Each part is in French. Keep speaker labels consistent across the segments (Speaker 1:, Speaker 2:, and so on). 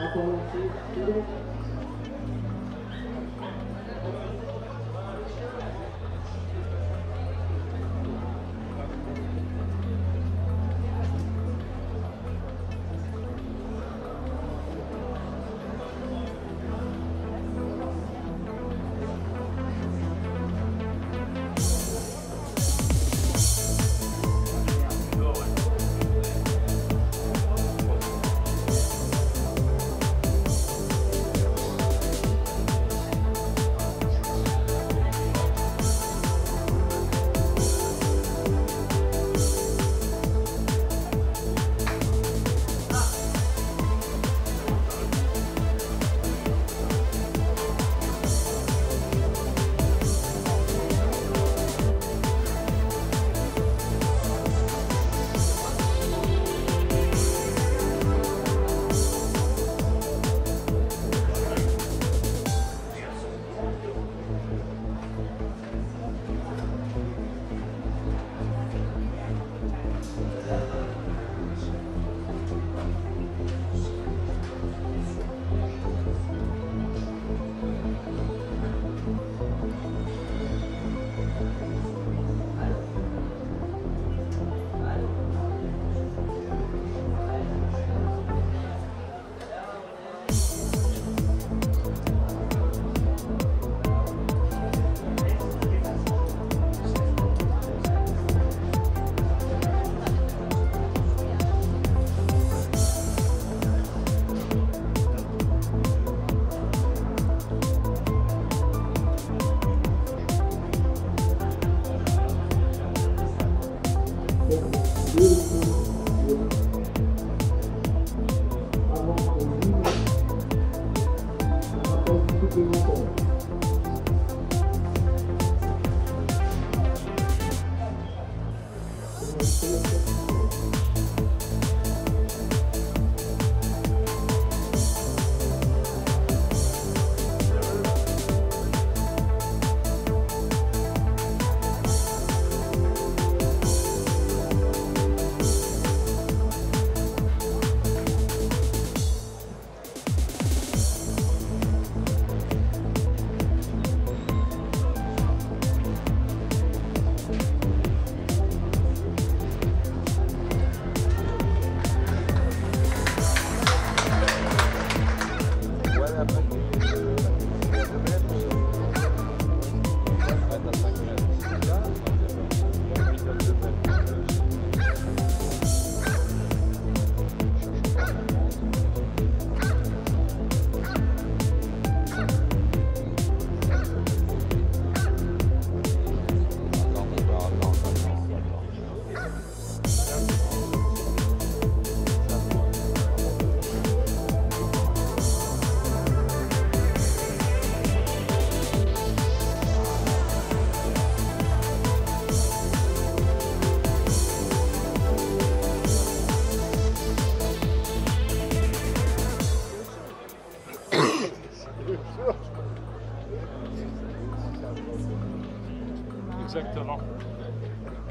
Speaker 1: すいません。Exactement.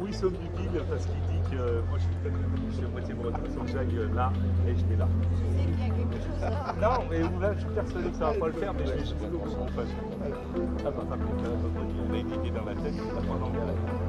Speaker 1: Oui, somme du guide, parce qu'il dit que euh, moi je suis peut-être je suis à moitié breton, il j'aille euh, là et je vais là.
Speaker 2: Tu sais qu'il y a quelque chose là.
Speaker 1: Non, mais là je suis persuadé que ça va pas le faire, mais je vais toujours qu'on fasse. Ah bah, ça fait un peu on a une idée dans la tête,
Speaker 3: ça prend
Speaker 2: l'anglais à.